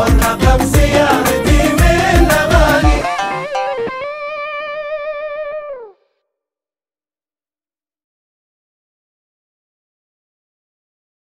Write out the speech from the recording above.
لقب زيارتي